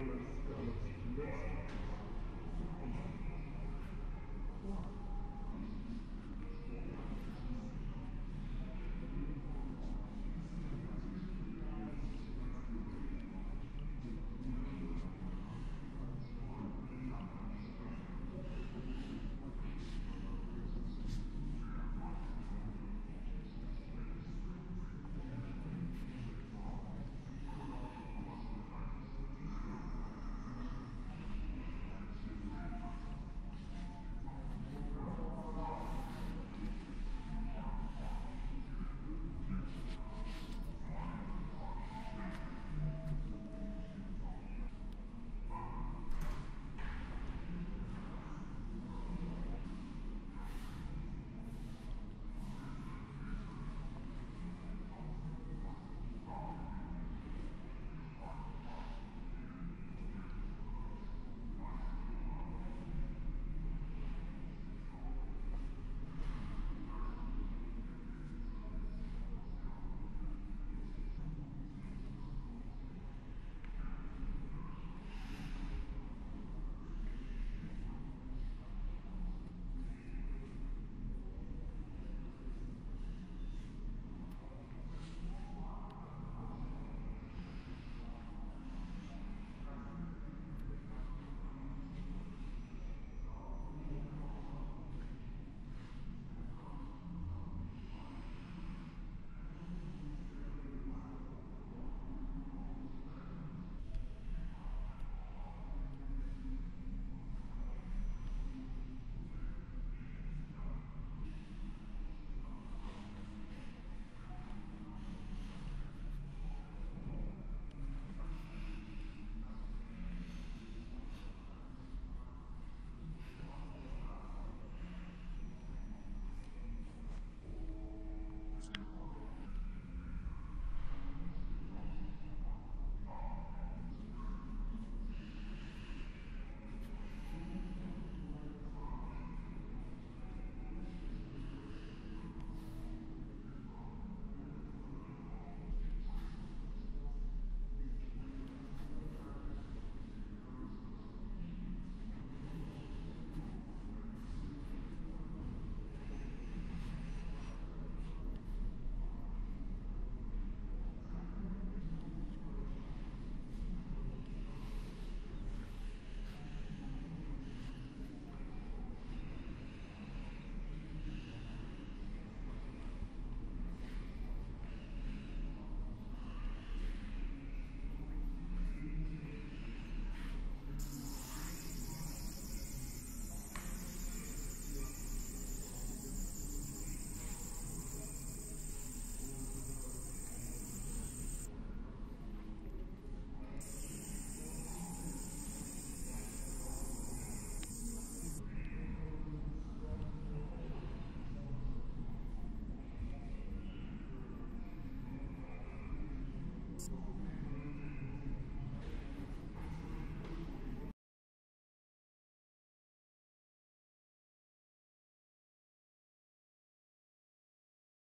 Dallas, Dallas, Dallas.